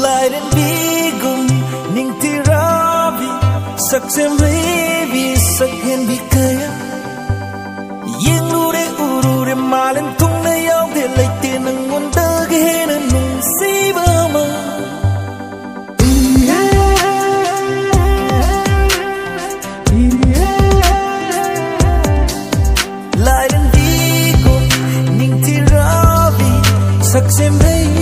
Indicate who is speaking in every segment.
Speaker 1: lại bigum ning tirabi sak sem revi sak hen bi kaya yeng lu malen tung na yaw de lai te nang ngon da ge hen nung si ba ma lại đến ning tirabi sak sem revi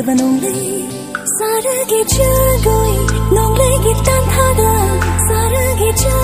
Speaker 1: lebanon le sara ge chagoi nong le ge tan thaga sara ge
Speaker 2: chagoi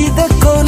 Speaker 2: see the gold.